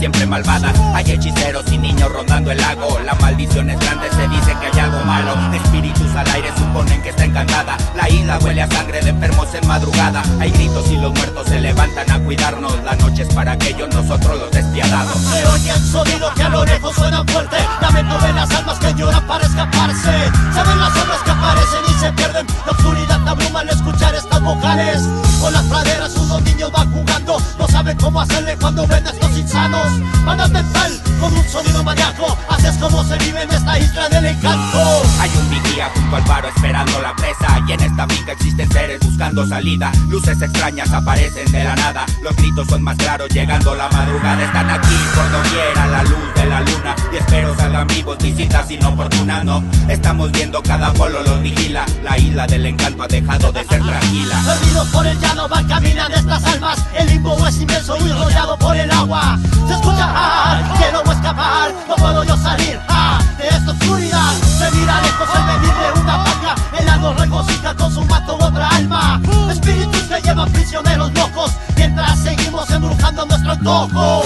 siempre malvada. Hay hechiceros y niños rondando el lago. La maldición es grande, se dice que hay algo malo. Espíritus al aire suponen que está encantada. La isla huele a sangre de enfermos en madrugada. Hay gritos y los muertos se levantan a cuidarnos. La noche es para aquellos, nosotros los despiadados. Sonidos que a lo lejos suenan fuerte. Lamento de las almas que lloran para Con las praderas unos niños van jugando. No saben cómo hacerle cuando ven a estos insanos. Van a mental con un sonido maníaco. Así es como se vive en esta isla del encanto. Hay un vigía junto al faro esperando la presa. Y en esta finca existen seres buscando salida. Luces extrañas aparecen de la nada. Los gritos son más claros llegando la madrugada. Están aquí por doquier a la luz de la vivos, visitas inoportunas. No, estamos viendo cada polo los vigila. La isla del encanto ha dejado de ser tranquila. Perdidos por el llano van caminando estas almas. El limbo es inmenso y rodeado por el agua. Se escucha, ah, quiero escapar, no puedo yo salir ah, de esta oscuridad. Se mira lejos el venir de una vaca. El lago regocija con su mato otra alma. Espíritus que llevan prisioneros locos. Mientras seguimos embrujando nuestro antojo.